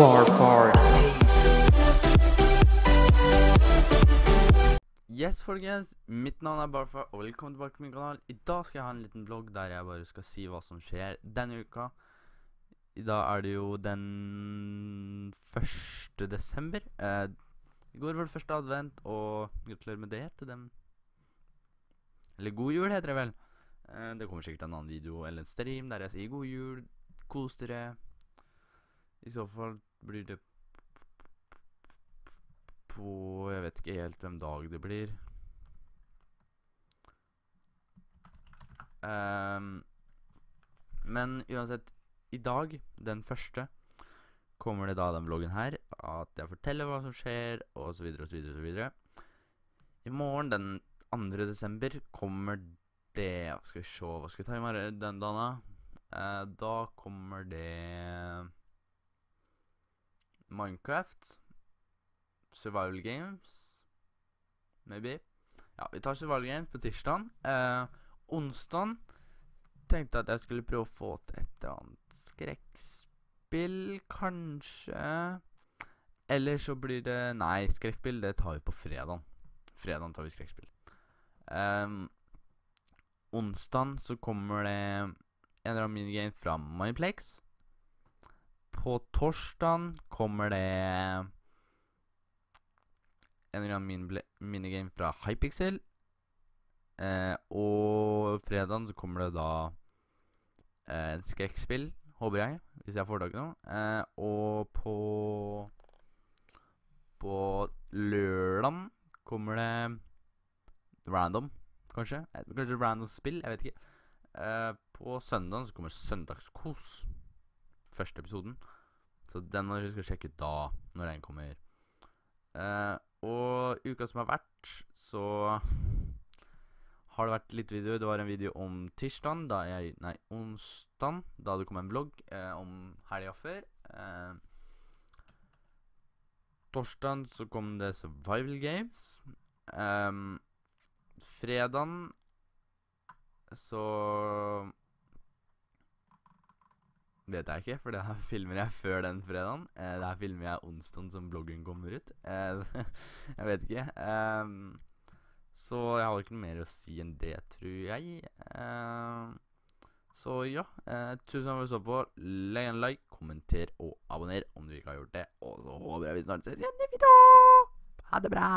Far. Yes, folkens. Mitt navn er Barfa, og velkommen tilbake til min kanal. I dag skal jeg ha en liten vlogg der jeg bare skal si hva som skjer denne uka. I dag er det jo den 1. desember. Eh, I går var det første advent, og gratulerer med det til dem. Eller god jul, heter det vel. Eh, det kommer sikkert en annen video eller en stream der jeg sier god jul, kos dere. I så fall blir det på Jeg vet ikke helt hvem dag det blir. Um, men uansett, i dag, den første, kommer det da den vloggen her. At jeg forteller hva som skjer, og så videre og så videre og så videre. I morgen, den 2. desember, kommer det Skal vi se, hva skal vi ta i morgen den dagen, da? Eh, da kommer det Minecraft. Survival Games. Maybe. Ja, vi tar Survival Games på tirsdag. Eh, onsdag tenkte jeg at jeg skulle prøve å få til et eller annet skrekkspill, kanskje. Eller så blir det Nei, skrekkspill det tar vi på fredag. Fredag tar vi skrekkspill. Um, onsdag så kommer det en eller annen minigame fra Mineplex. På torsdag kommer det en eller annen minigame fra Hypixel. Eh, og fredag så kommer det da eh, skrekkspill, håper jeg, hvis jeg får tak i noe. Eh, og på På lørdag kommer det random, kanskje. Eh, Kanskje random spill, jeg vet ikke. Eh, på søndag så kommer Søndagskos. Første episoden. Så den må dere huske å sjekke ut da, når den kommer. Uh, og uka som har vært, så har det vært litt video. Det var en video om tirsdag, da jeg Nei, onsdag, da det kom en vlogg eh, om helga før. Eh, torsdag så kom det Survival Games. Um, fredagen så vet jeg ikke, for det her filmer jeg før den fredagen. Eh, det her filmer jeg onsdag som bloggen kommer ut. Eh, jeg vet ikke. ehm, så jeg har ikke noe mer å si enn det, tror jeg. Ehm, så ja, eh, tusen takk for at du så på. Legg en like, kommenter og abonner om du ikke har gjort det. Og så håper jeg vi snart ses igjen i video. Ha det bra!